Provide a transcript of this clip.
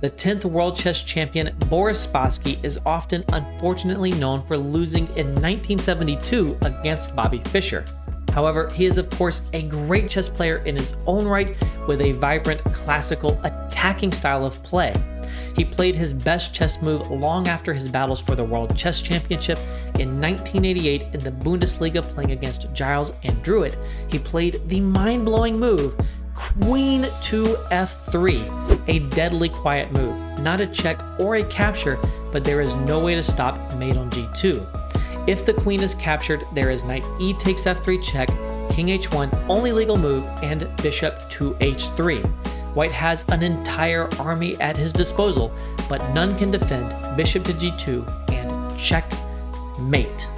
The 10th world chess champion Boris Spassky is often unfortunately known for losing in 1972 against Bobby Fischer. However, he is of course a great chess player in his own right with a vibrant classical attacking style of play. He played his best chess move long after his battles for the World Chess Championship in 1988 in the Bundesliga playing against Giles and Druitt. He played the mind-blowing move Queen to f3, a deadly quiet move, not a check or a capture, but there is no way to stop mate on g2. If the queen is captured, there is knight e takes f3 check, king h1, only legal move, and bishop to h3. White has an entire army at his disposal, but none can defend bishop to g2 and check mate.